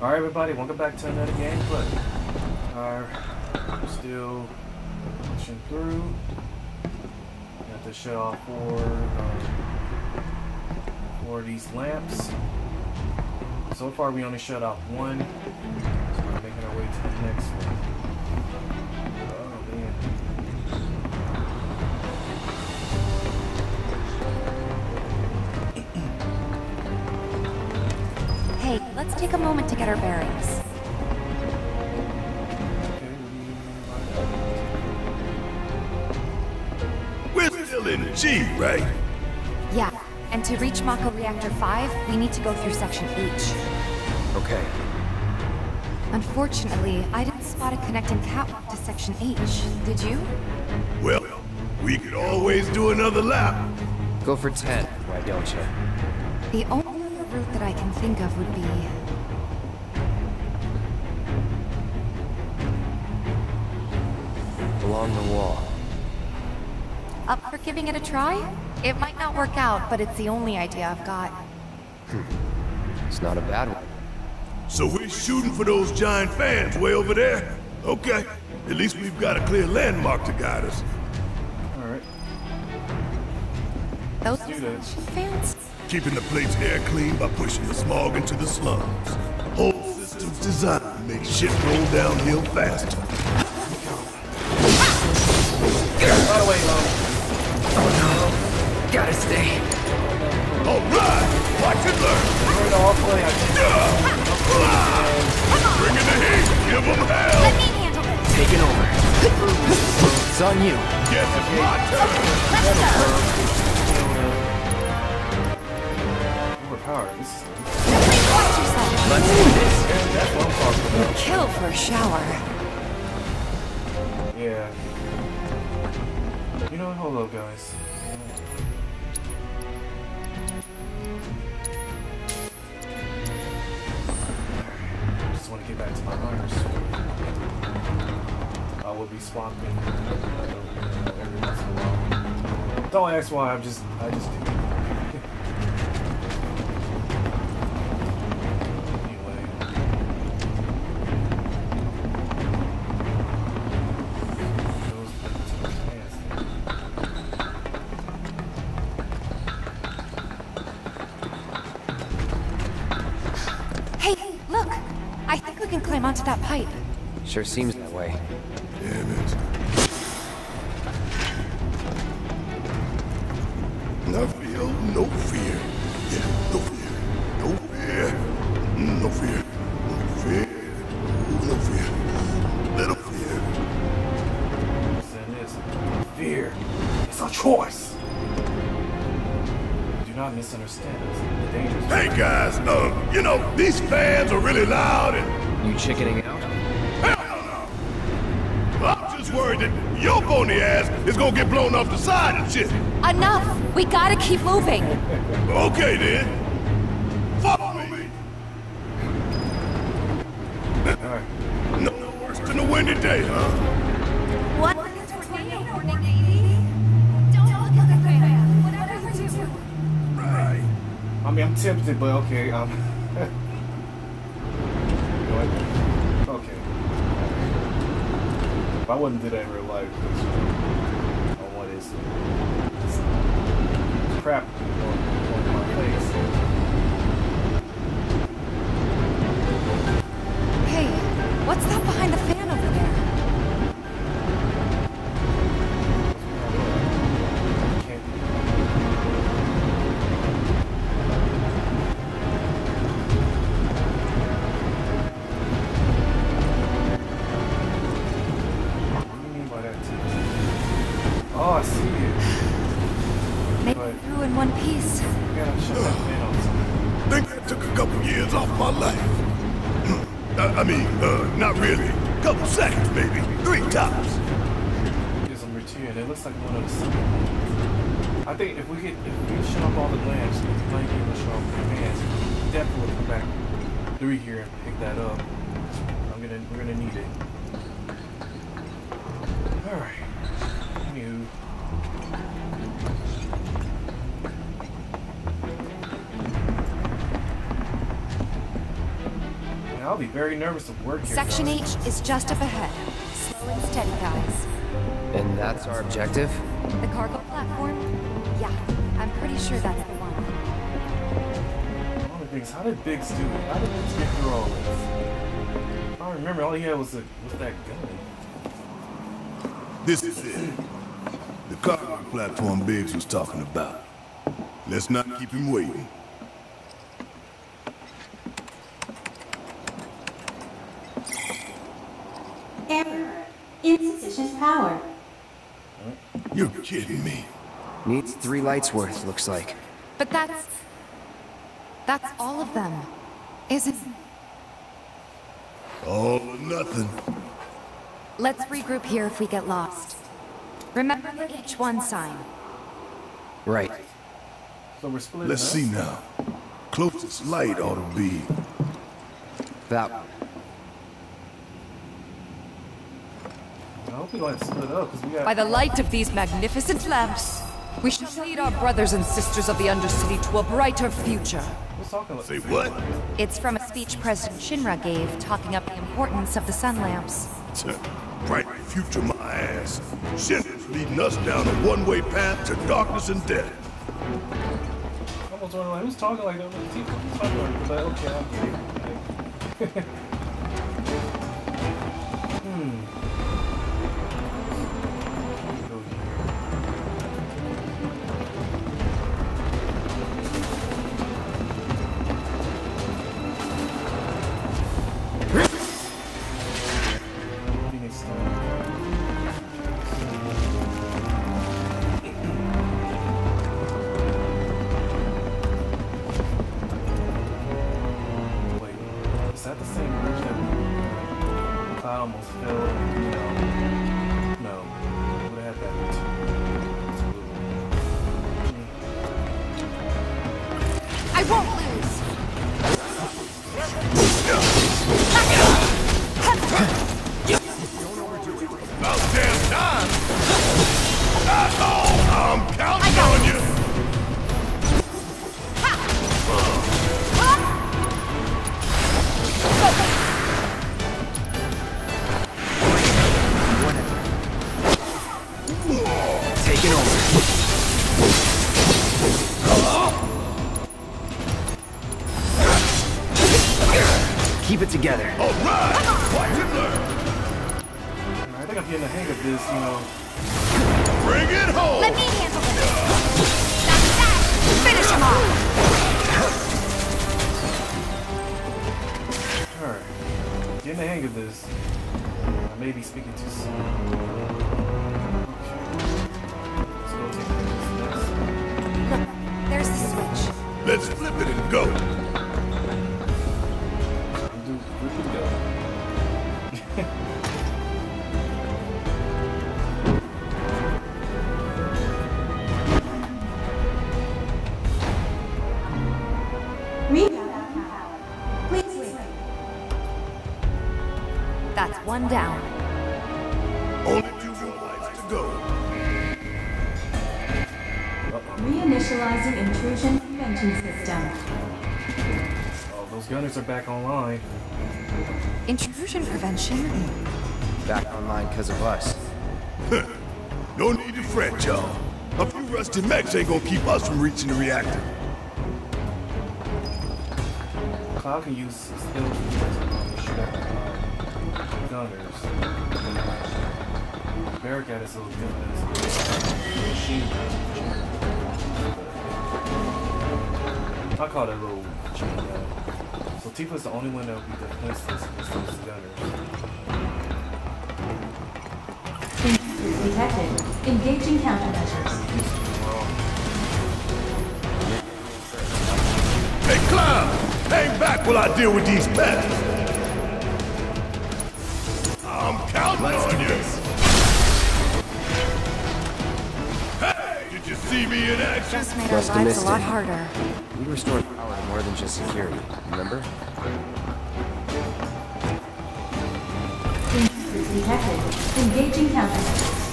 Alright everybody, welcome back to another gameplay. Alright, still pushing through. Got to shut off four, um, four of these lamps. So far we only shut off one. So we're making our way to the next one. Hey, let's take a moment to get our bearings. Okay, what do you mean by that? We're still in G, right? Yeah, and to reach Mako Reactor 5, we need to go through Section H. Okay. Unfortunately, I didn't spot a connecting catwalk to Section H. Did you? Well, we could always do another lap. Go for 10, why don't you? The only other route that I can think of would be... Along the wall. Up for giving it a try? It might not work out, but it's the only idea I've got. Hmm. It's not a bad one. So we're shooting for those giant fans way over there? Okay. At least we've got a clear landmark to guide us. Alright. Those do fans? Keeping the plate's air clean by pushing the smog into the slums. Whole system's designed to make shit roll downhill faster. By the way, um, Gotta stay. All right! Watch and learn! during the all play, I Bring in the heat! Give them hell! Let me handle it! Taking over. it's on you. Guess it's my turn! Overpowered. This is Watch yourself! Let's do this. that's what I'm talking about. Kill for a shower. Yeah. You know what? Hold up, guys. Just want to get back to my runners. I will be swapping every once in a while. Don't ask why. I'm just. I just do. Onto that pipe. Sure seems that way. Damn it. No feel, no fear. Yeah, no fear. No fear. No fear. No fear. Ooh, no fear. Little fear. Sin is fear. It's a choice. Do not misunderstand us. The dangers. Hey guys, uh, you know, these fans are really loud and You chickening out? hell no. I'm just worried that your phony ass is gonna get blown off the side and shit. Enough! We gotta keep moving! Okay then. Follow me. Alright. No worse than a windy day, huh? What? Right. I mean, I'm tempted, but okay. Um. you know what? Okay. If I wouldn't do that in real life, because all I want is is crap on, on my face. Hey, what's that behind the mean, uh, not really. Couple seconds, maybe. Three tops. Here's some routine. It looks like one of the. I think if we could, if we shut off all the lamps, be able to shut off the fans. Definitely come back through here and pick that up. I'm gonna, we're gonna need it. Be very nervous to work here. Section guys. H is just up ahead. Slow and steady, guys. And that's our objective? The cargo platform? Yeah, I'm pretty sure that's the one. All the Biggs, how did Biggs do it? How did Biggs get through all this? I don't remember. All he had was, a, was that gun. This is it. The cargo platform Biggs was talking about. Let's not keep him waiting. Error. Insufficient power. You're kidding me. Needs three lights worth, looks like. But that's... That's all of them. Isn't... All or nothing. Let's regroup here if we get lost. Remember the H1 sign. Right. So we're splitting Let's up? see now. Closest light ought to be. That one. I hope we like split up because we got. By the light of these magnificent lamps, we shall lead our brothers and sisters of the Undercity to a brighter future. Who's talking like Say what? It's from a speech President Shinra gave talking up the importance of the sun lamps. Bright future my ass. Shinra's leading us down a one-way path to darkness and death. I was wondering who's talking like that? Who's talking like that? But okay, I get Getting the hang of this. Uh, I may be speaking too soon. Reinitializing intrusion prevention system. Oh, those gunners are back online. Intrusion prevention? Back online because of us. No need to fret, y'all. A few rusty mechs ain't gonna keep us from reaching the reactor. Cloud can use skills to shoot at gunners. Barret at his little gun is machine gun. I call that a little machine uh, gun. So Tifa's the only one that will be defenseless against those gunners. Detected. Engaging countermeasures. Hey, Cloud! Hang back while I deal with these pests! I'm counting on you! Hey, did you see me in action? Just made our lives a lot harder. We restored power to more than just security, remember? Detected. Engaging countermeasures.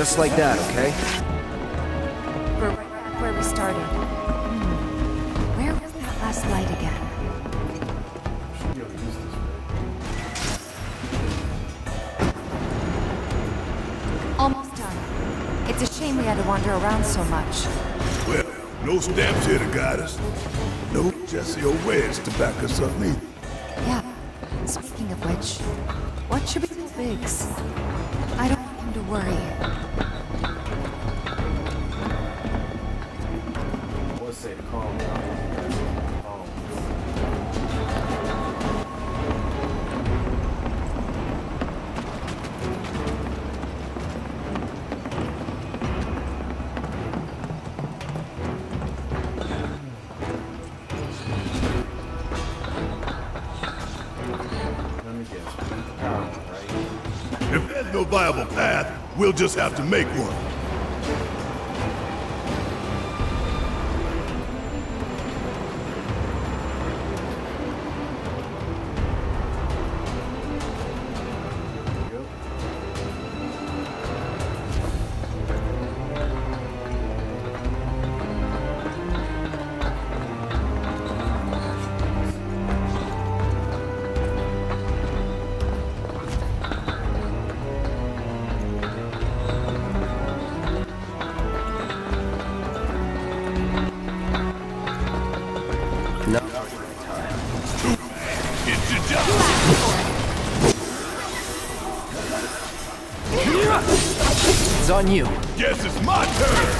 Just like that, okay? We're right where we started. Hmm. Where was that last light again? Should be able to use this, right? Almost done. It's a shame we had to wander around so much. Well, no stamps here to guide us. No Jessie or Wedge to back us up neither. Yeah. Speaking of which, what should we do Biggs? I don't want him to worry. If there's no viable path, we'll just have to make one. On you. Guess it's my turn.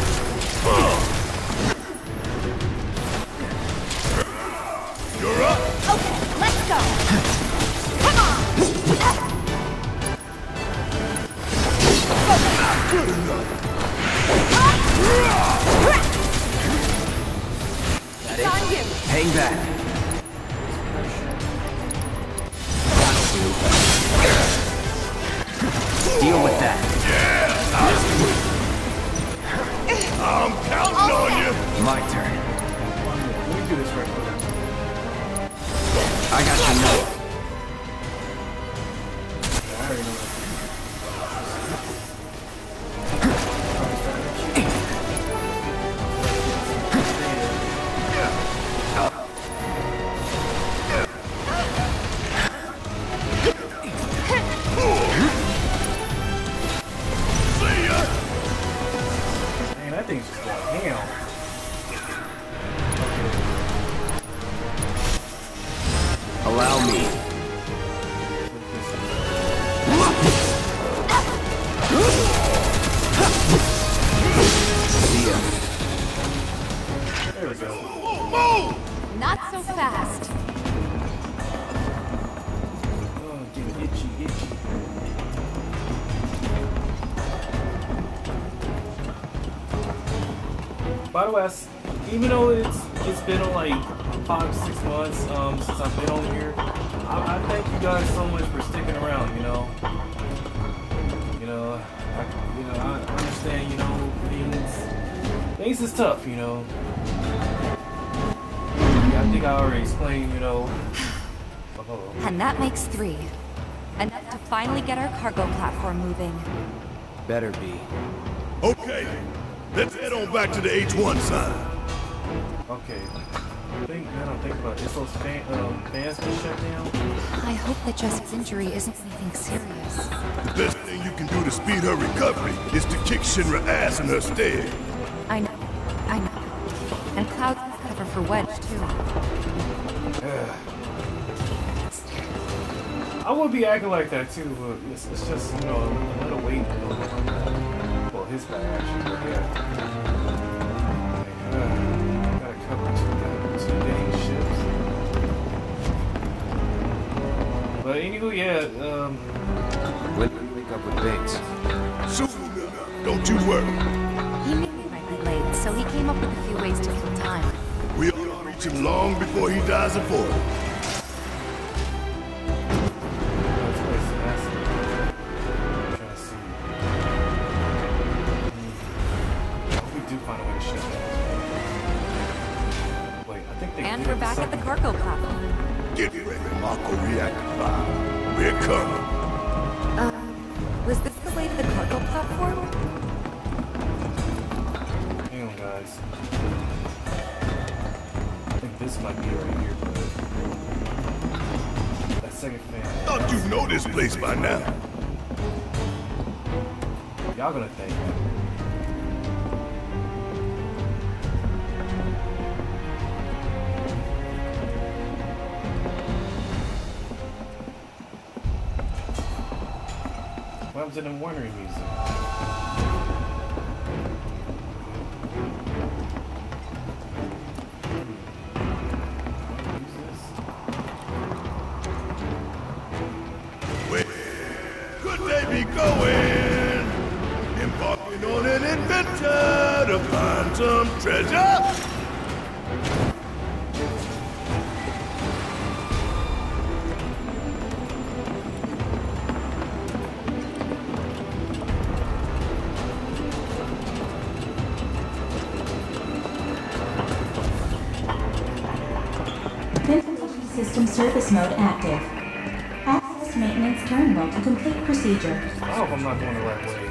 My turn. Let me do this right. I got you now. Thing's just going ham. Allow me. See ya. There we go. Move. Not so fast. Oh, getting itchy, itchy. By the way, even though it's it's been like five, six months um, since I've been on here, I, I thank you guys so much for sticking around. You know, you know, I, you know, I understand. You know, things things is tough. You know, yeah, I think I already explained. You know. Oh, And that makes three. Enough to finally get our cargo platform moving. Better be. Okay. Let's head on back to the H1 side. Okay. Think, I don't think about it. Is those fan, um, fans been shut down? I hope that Jessie's injury isn't anything serious. The best thing you can do to speed her recovery is to kick Shinra ass in her stead. I know. I know. And Cloud's cover for Wedge, too. I would be acting like that too, but it's, it's just, you know, a little weight. Well, his back actually, but yeah. But anywho, yeah, um, When do we wake up with Biggs? Soon enough. Don't you worry. He knew we might be late, so he came up with a few ways to kill time. We all reach him long before he dies of boredom. By now. Y'all gonna think. What happens to them Warner music? System service mode active. Access maintenance terminal to complete procedure. I hope I'm not going the right way.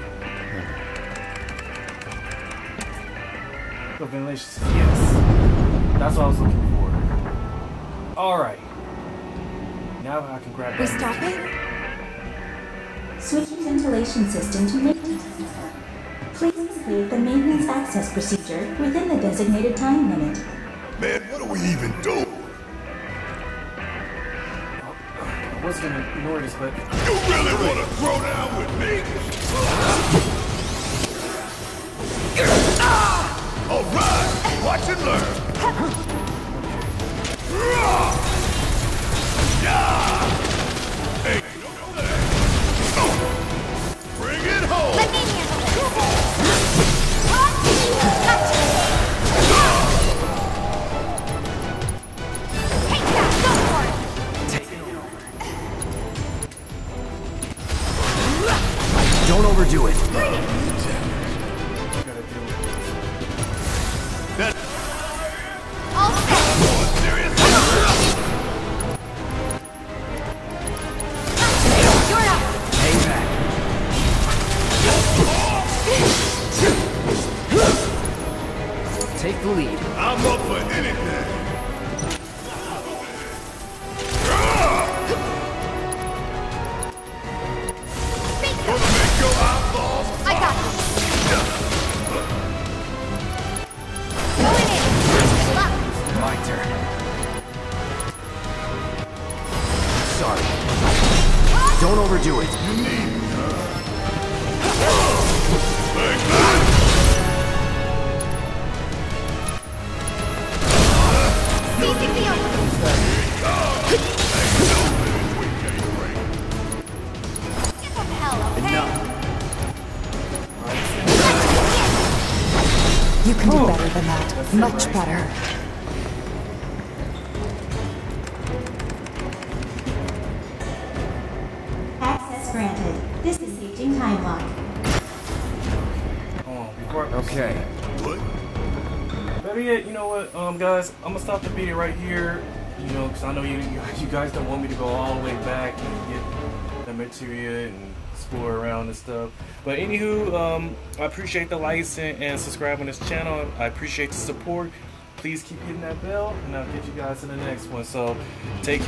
The ventilation system. Yes. That's what I was looking for. Alright. Now I can grab We stop it? Switching ventilation system to maintenance. Please complete the maintenance access procedure within the designated time limit. Man, what are we even doing? Was gonna ignore this, but You really want to throw down with me? Ah! All right, watch and learn. Hey, bring it home. Don't You can do better than that. Much better. Access granted. This is aging time lock. Hold on, before I Okay. What? Better yet, you know what, um, guys, I'm gonna stop the video right here. You know, because I know you, you you guys don't want me to go all the way back and get the materia and explore around and stuff. But anywho, um, I appreciate the likes and, and subscribe on this channel. I appreciate the support. Please keep hitting that bell, and I'll get you guys in the next one. So, take care.